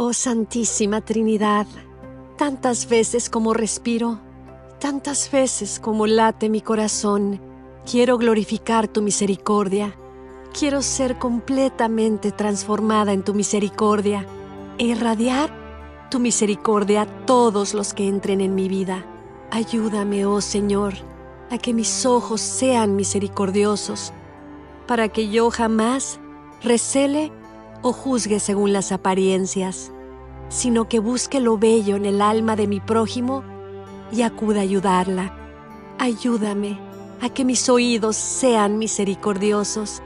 Oh Santísima Trinidad, tantas veces como respiro, tantas veces como late mi corazón, quiero glorificar tu misericordia. Quiero ser completamente transformada en tu misericordia e irradiar tu misericordia a todos los que entren en mi vida. Ayúdame, oh Señor, a que mis ojos sean misericordiosos, para que yo jamás recele o juzgue según las apariencias, sino que busque lo bello en el alma de mi prójimo y acuda a ayudarla. Ayúdame a que mis oídos sean misericordiosos,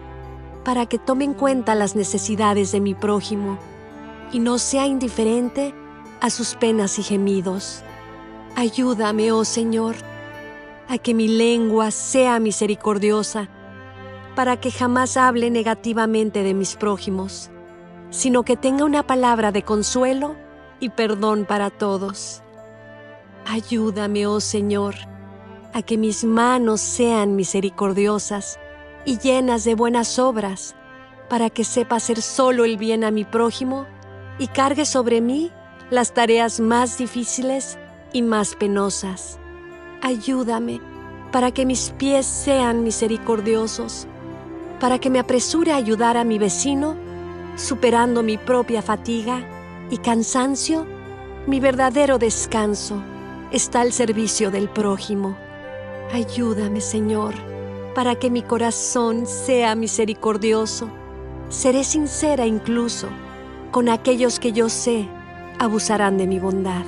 para que tome en cuenta las necesidades de mi prójimo y no sea indiferente a sus penas y gemidos. Ayúdame, oh Señor, a que mi lengua sea misericordiosa, para que jamás hable negativamente de mis prójimos sino que tenga una palabra de consuelo y perdón para todos. Ayúdame, oh Señor, a que mis manos sean misericordiosas y llenas de buenas obras, para que sepa hacer solo el bien a mi prójimo y cargue sobre mí las tareas más difíciles y más penosas. Ayúdame para que mis pies sean misericordiosos, para que me apresure a ayudar a mi vecino superando mi propia fatiga y cansancio, mi verdadero descanso está al servicio del prójimo. Ayúdame, Señor, para que mi corazón sea misericordioso. Seré sincera incluso con aquellos que yo sé abusarán de mi bondad.